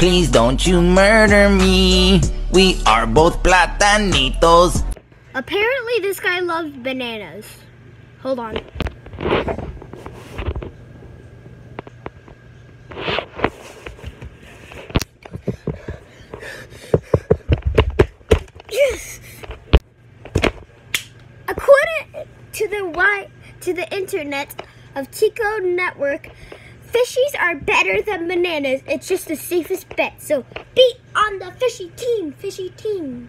Please don't you murder me. We are both platanitos. Apparently, this guy loves bananas. Hold on. Yes. According to the to the internet of Tico Network, fishies are better than bananas. It's just the safest bet. So be on the fishy team, fishy team.